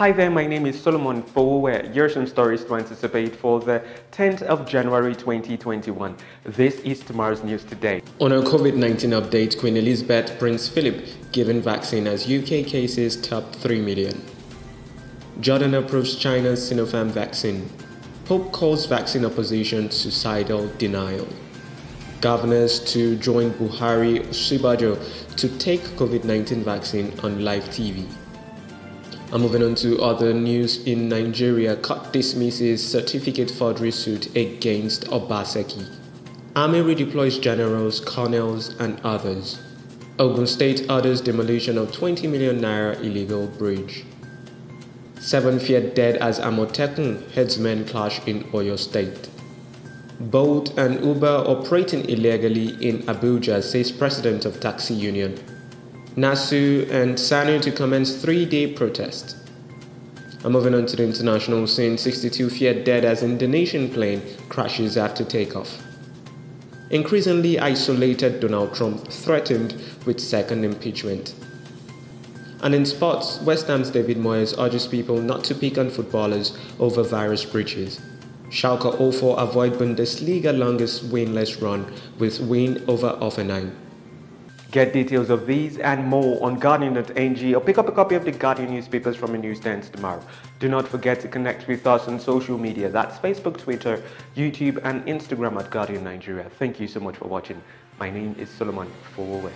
Hi there, my name is Solomon Fowowe. Here are some stories to anticipate for the 10th of January 2021. This is tomorrow's news today. On our COVID-19 update, Queen Elizabeth, Prince Philip given vaccine as UK cases top 3 million. Jordan approves China's Sinopharm vaccine. Pope calls vaccine opposition suicidal denial. Governors to join Buhari Osinbajo to take COVID-19 vaccine on live TV. And moving on to other news in Nigeria, court dismisses certificate forgery suit against Obaseki. Army redeploys generals, colonels, and others. Ogun State orders demolition of 20 million naira illegal bridge. Seven feared dead as Amotekun herdsmen clash in Oyo State. Bolt and Uber operating illegally in Abuja, says president of taxi union. NASU and SSANU to commence three-day protest. I'm moving on to the international scene. 62 feared dead as Indonesian plane crashes after takeoff. Increasingly isolated Donald Trump threatened with second impeachment. And in sports, West Ham's David Moyes urges people not to pick on footballers over virus breaches. Schalke 04 avoid Bundesliga longest winless run with win over Hoffenheim. Get details of these and more on Guardian.ng or pick up a copy of the Guardian newspapers from the newsstands tomorrow. Do not forget to connect with us on social media. That's Facebook, Twitter, YouTube, and Instagram at Guardian Nigeria. Thank you so much for watching. My name is Solomon Fowowe.